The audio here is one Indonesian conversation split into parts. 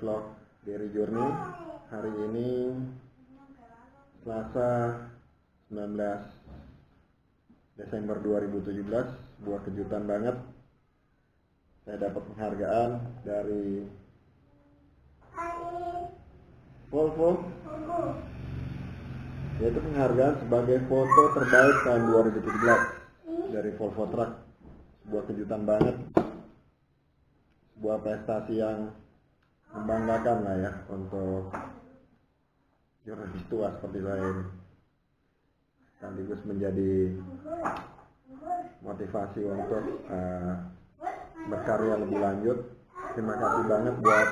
vlog dari Journey. Hari ini Selasa 19 Desember 2017, sebuah kejutan banget. Saya dapat penghargaan dari Volvo yaitu penghargaan sebagai foto terbaik tahun 2017 dari Volvo Truck. Sebuah kejutan banget sebuah prestasi yang membanggakan lah ya untuk jurnalis tua seperti saya ini sekaligus menjadi motivasi untuk uh, berkarya lebih lanjut. Terima kasih banget buat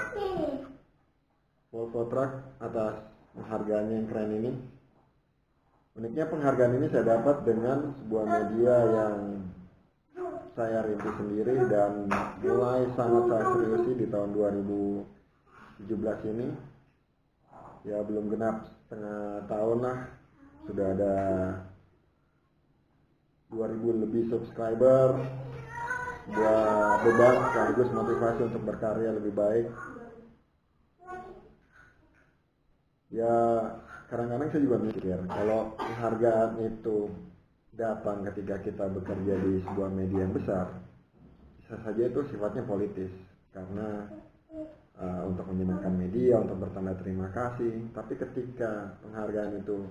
Volvo Truck atas penghargaannya yang keren ini. Uniknya penghargaan ini saya dapat dengan sebuah media yang saya rintis sendiri dan mulai sangat saya seriusi di tahun 2017 ini ya belum genap setengah tahun lah. Sudah ada 2000 lebih subscriber. Buat beban sekaligus motivasi untuk berkarya lebih baik. Ya kadang-kadang saya juga mikir kalau penghargaan itu datang ketika kita bekerja di sebuah media yang besar bisa saja itu sifatnya politis. Karena uh, untuk menyenangkan media untuk bertanda terima kasih. Tapi ketika penghargaan itu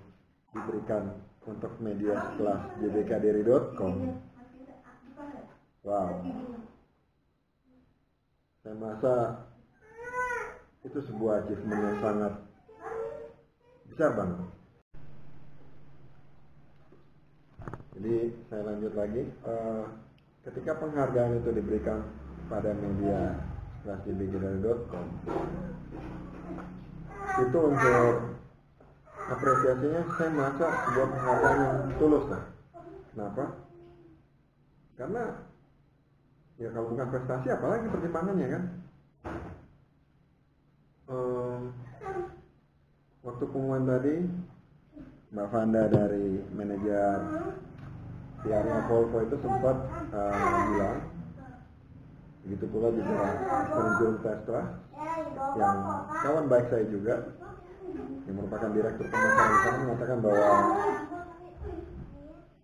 diberikan untuk media sekelas jbkdiri.com wow. Saya merasa itu sebuah achievement yang sangat besar banget. Jadi saya lanjut lagi. Uh, ketika penghargaan itu diberikan pada media dbgdari.com itu untuk apresiasinya saya merasa sebuah penghargaan yang tulus lah kenapa? Karena ya kalau bukan prestasi apalagi pertimbangannya kan? Um, waktu pengumuman tadi Mbak Vanda dari manajer PR-nya Volvo itu sempat uh, bilang begitu pula juga Sering Tesla yang kawan baik saya juga yang merupakan direktur pemasaran di sana mengatakan bahwa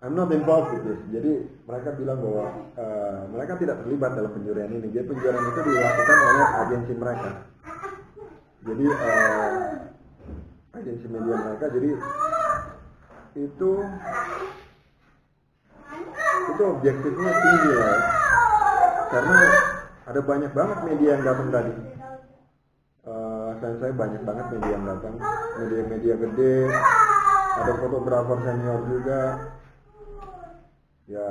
I'm not involved with this. Jadi mereka bilang bahwa uh, mereka tidak terlibat dalam penjurian ini. Jadi penjurian itu dilakukan oleh agensi mereka. Jadi uh, agensi media mereka. Jadi itu itu objektifnya tinggi lah ya. karena ada banyak banget media yang datang tadi. Uh, selain saya banyak banget media yang datang. Media-media gede. Ada fotografer senior juga. Ya.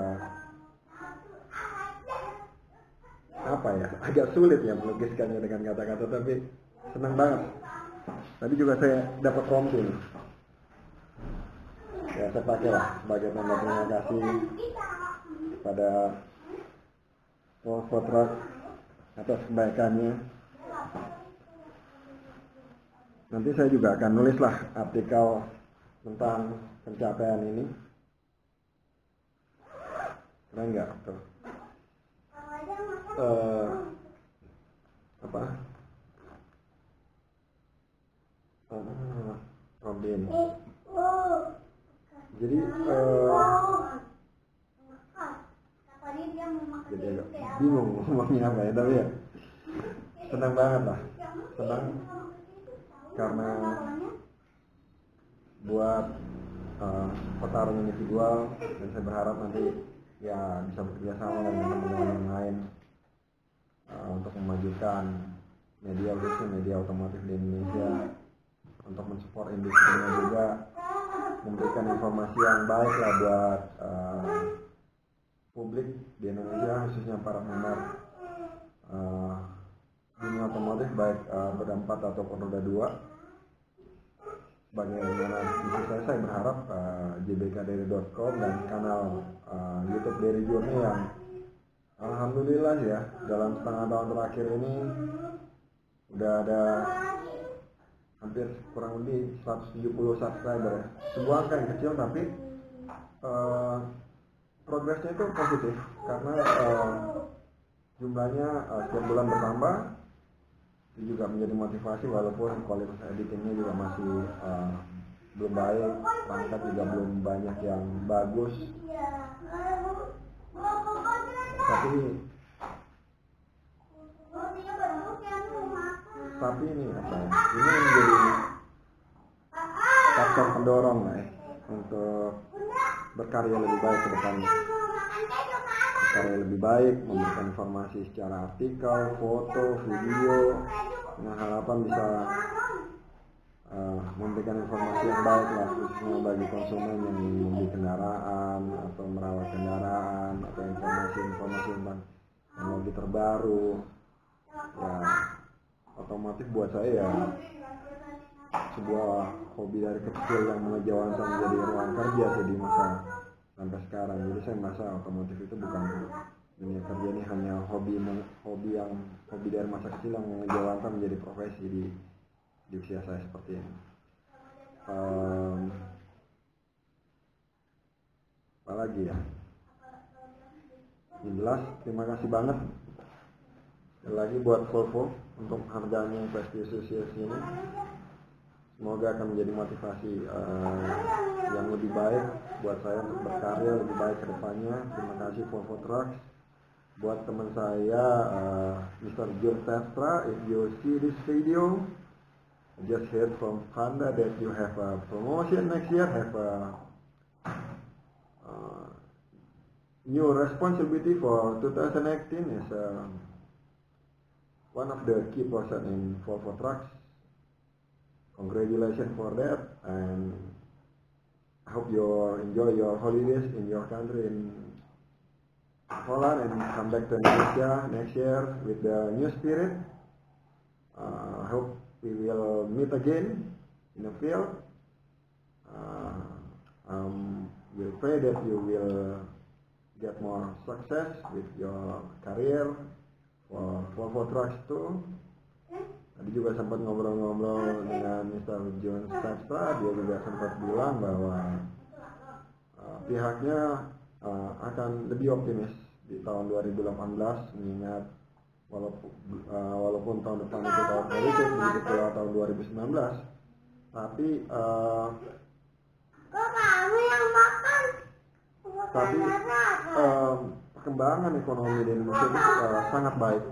Apa ya? Agak sulit ya melukiskannya dengan kata-kata tapi senang banget. Tadi juga saya dapat rompi ya saya pakai lah sebagai tanda terima kasih pada Volvo Truck atas kebaikannya nanti saya juga akan nulis lah artikel tentang pencapaian ini. Keren nggak? Tuh. Uh, apa? Uh, Robin. Jadi uh, jadi agak bingung ngomongnya apa ya tapi ya senang banget lah. Senang karena buat uh, pertarungan individual dan saya berharap nanti ya bisa bekerja sama dengan teman-teman yang lain uh, untuk memajukan media khususnya media otomotif di Indonesia untuk mensupport industrinya juga memberikan informasi yang baik lah buat uh, publik di Indonesia khususnya para penggemar uh, dunia otomotif baik uh, 4 ataupun roda 2 bagaimana bisnis saya, saya berharap uh, dan kanal uh, YouTube Dari Journey yang Alhamdulillah ya dalam setengah tahun terakhir ini udah ada hampir kurang lebih 170 subscriber ya. Sebuah angka yang kecil tapi uh, progresnya itu positif karena uh, jumlah jumlahnya uh, setiap bulan bertambah itu juga menjadi motivasi walaupun kualitas editingnya juga masih uh, belum baik perangkat juga belum banyak yang bagus. Tapi tapi ini apa ya? Ini menjadi faktor pendorong ya untuk berkarya lebih baik ke depannya. Berkarya lebih baik memberikan informasi secara artikel foto video dengan harapan bisa uh, memberikan informasi yang baik lah khususnya bagi konsumen yang membeli kendaraan atau merawat kendaraan atau informasi-informasi tentang teknologi terbaru. Ya otomatis buat saya ya sebuah hobi dari kecil yang mengejawantkan menjadi ruang kerja sih di masa sampai sekarang. Jadi saya merasa otomotif itu bukan dunia kerja ini hanya hobi hobi yang hobi dari masa kecil yang mengejawantkan menjadi profesi di di usia saya seperti ini. Um, apalagi ya? Yang jelas terima kasih banget Sekali lagi buat Volvo untuk harganya prestisius ini semoga akan menjadi motivasi uh, yang lebih baik buat saya untuk berkarya lebih baik ke depannya terima kasih Volvo Trucks buat teman saya uh, Mr. John Testra if you see this video I just heard from Panda that you have a promotion next year have a uh, new responsibility for 2018 is uh, one of the key person in Volvo Trucks. Congratulations for that and I hope you enjoy your holidays in your country in Holland and come back to Indonesia next year with the new spirit. Uh, I hope we will meet again in the field. Uh, um, we'll pray that you will get more success with your career for Volvo Trucks itu tadi juga sempat ngobrol-ngobrol dengan Mr. John Sastra dia juga sempat bilang bahwa uh, pihaknya uh, akan lebih optimis di tahun 2018 mengingat walaupun uh, walaupun tahun depan itu tahun politik begitu pula tahun 2019 tapi uh, tapi um, perkembangan ekonomi di Indonesia itu uh, sangat baik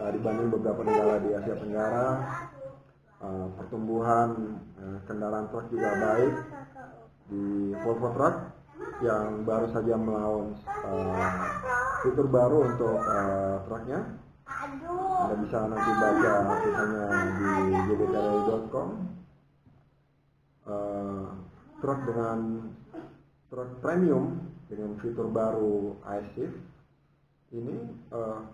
uh, dibanding beberapa negara di Asia Tenggara. Uh, pertumbuhan uh, kendaraan truk juga baik di Volvo Truck yang baru saja melawan fitur baru untuk truknya. Anda bisa nanti baca tulisannya di jbtrl.com. Uh, truk dengan truk premium dengan fitur baru iShift ini uh,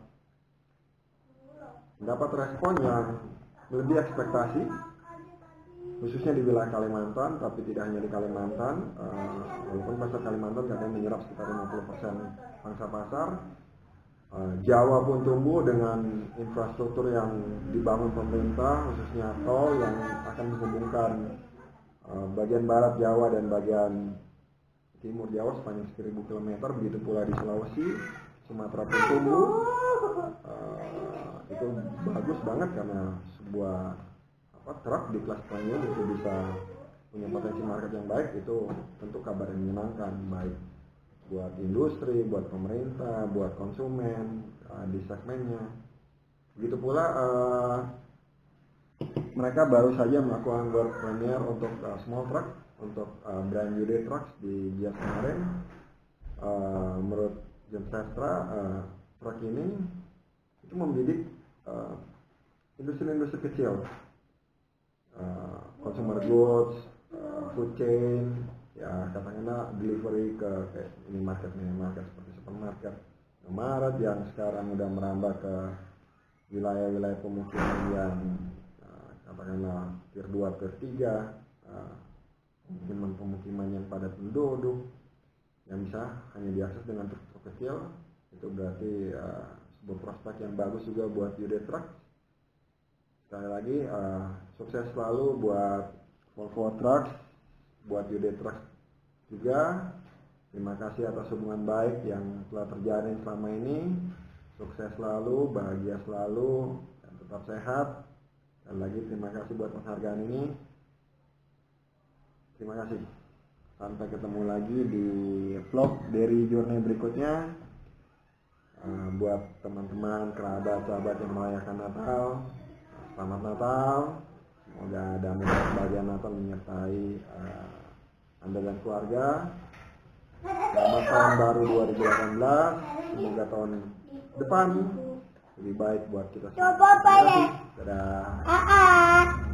mendapat respon yang lebih ekspektasi khususnya di wilayah Kalimantan tapi tidak hanya di Kalimantan uh, walaupun pasar Kalimantan katanya menyerap sekitar 50% pangsa pasar. Uh, Jawa pun tumbuh dengan infrastruktur yang dibangun pemerintah khususnya tol yang akan menghubungkan uh, bagian barat Jawa dan bagian timur Jawa sepanjang 1000 km begitu pula di Sulawesi. Sumatera pun tumbuh. Uh, itu bagus banget karena sebuah apa truk di kelas premium itu bisa punya potensi market yang baik itu tentu kabar yang menyenangkan baik buat industri, buat pemerintah, buat konsumen uh, di segmennya. Begitu pula uh, mereka baru saja melakukan world premiere untuk uh, small truck untuk uh, brand Yude Trucks di Gias kemarin. Uh, menurut John Sastra, uh, truk ini itu membidik industri-industri uh, kecil, uh, consumer goods, uh, food chain, ya katakanlah delivery ke kayak ini market market seperti supermarket. Maret yang sekarang udah merambah ke wilayah-wilayah pemukiman yang uh, katakanlah tier 2, tier 3 uh, pemukiman-pemukiman yang padat penduduk yang bisa hanya diakses dengan truk-truk kecil itu berarti uh, sebuah prospek yang bagus juga buat Yude Truck. Sekali lagi uh, sukses selalu buat Volvo Trucks buat Yude Truck juga. Terima kasih atas hubungan baik yang telah terjalin selama ini. Sukses selalu bahagia selalu dan tetap sehat. Dan lagi terima kasih buat penghargaan ini. Terima kasih. Sampai ketemu lagi di vlog dari journey berikutnya uh, buat teman-teman kerabat sahabat yang merayakan Natal selamat Natal. Semoga damai kebahagiaan Natal menyertai uh, anda dan keluarga. Selamat tahun baru 2018 semoga tahun depan lebih baik buat kita semua. Coba, dadah. Ah, ah.